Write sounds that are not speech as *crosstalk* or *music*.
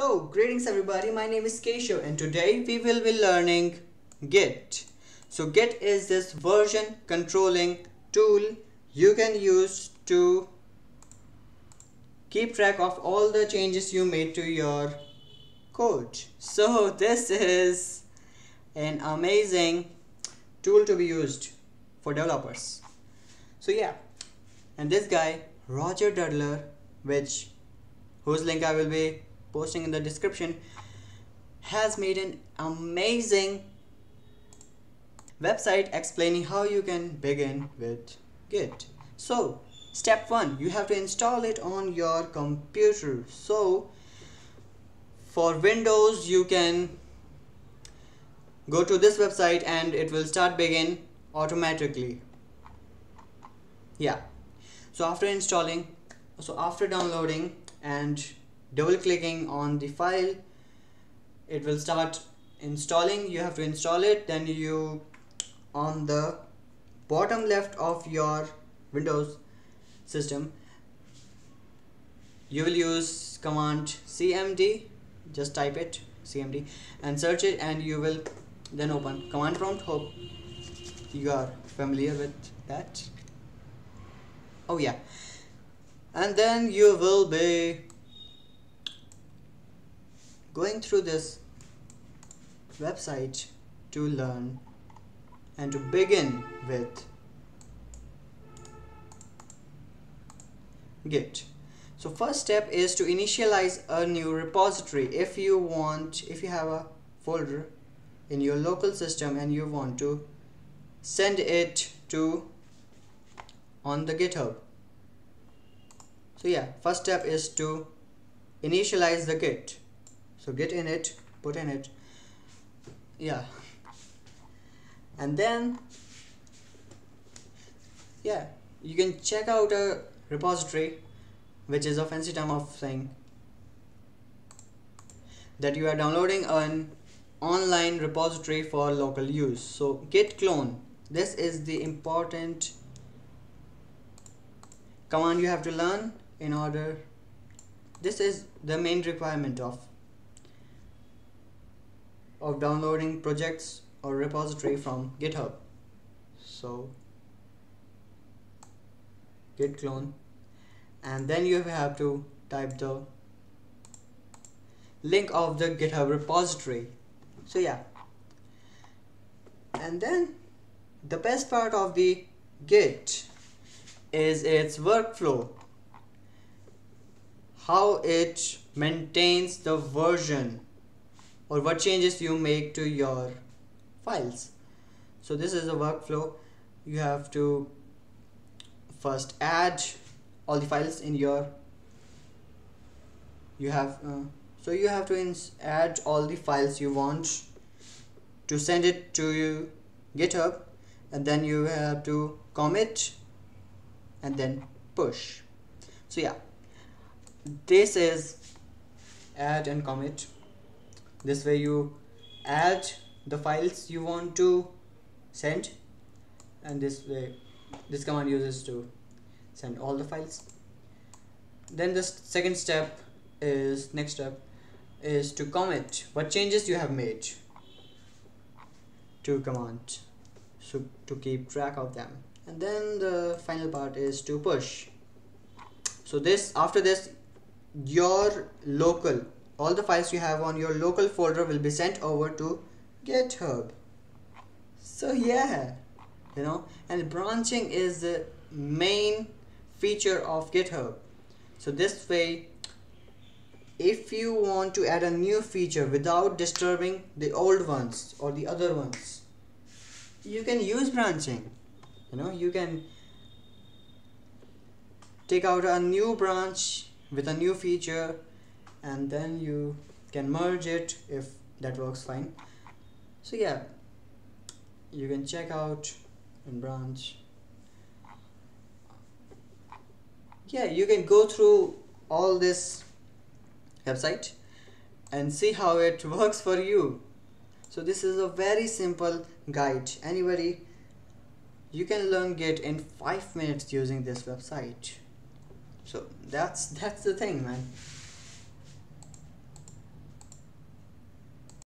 Hello, greetings everybody. My name is Keshav and today we will be learning Git. So Git is this version controlling tool you can use to keep track of all the changes you made to your code. So this is an amazing tool to be used for developers. So yeah, and this guy Roger Dudler, which whose link I will be posting in the description, has made an amazing website explaining how you can begin with Git. So, step one, you have to install it on your computer. So, for Windows, you can go to this website and it will start begin automatically. Yeah. So after installing, so after downloading and double clicking on the file it will start installing. You have to install it then you on the bottom left of your windows system you will use command cmd just type it cmd and search it and you will then open. Command prompt hope you are familiar with that. Oh yeah. And then you will be going through this website to learn and to begin with Git. So first step is to initialize a new repository. If you want if you have a folder in your local system and you want to send it to on the github. So yeah first step is to initialize the git so git init put in it. Yeah. And then yeah you can check out a repository which is a fancy term of saying that you are downloading an online repository for local use. So git clone. This is the important command you have to learn in order this is the main requirement of of downloading projects or repository from github. So git clone. And then you have to type the link of the github repository. So yeah. And then the best part of the git is its workflow. How it maintains the version or what changes you make to your files? So this is a workflow. You have to first add all the files in your you have uh, so you have to add all the files you want to send it to github and then you have to commit and then push. So yeah this is add and commit this way you add the files you want to send and this way this command uses to send all the files. Then the second step is next step is to commit. What changes you have made to command? So to keep track of them. And then the final part is to push. So this after this your local all the files you have on your local folder will be sent over to github. So yeah you know and branching is the main feature of github. So this way if you want to add a new feature without disturbing the old ones or the other ones you can use branching. You know you can take out a new branch with a new feature and then you can merge it if that works fine. So yeah you can check out and branch. Yeah you can go through all this website and see how it *laughs* works for you. So this is a very simple guide. Anybody you can learn git in five minutes using this website. So that's *laughs* that's the thing man